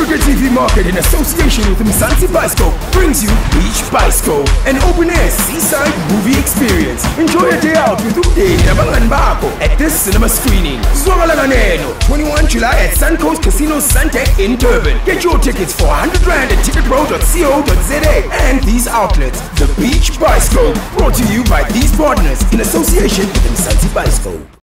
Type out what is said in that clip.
Africa TV Market in association with Mzansi Bioscope brings you Beach Bioscope, an open-air seaside movie experience. Enjoy a day out with Umdeni nabangani bakho at this cinema screening. Zwakala 21 July at Suncoast Casino Suntec in Durban. Get your tickets for 100 Rand at ticketpro.co.za and these outlets. The Beach Bioscope, brought to you by these partners in association with Mzansi Bioscope.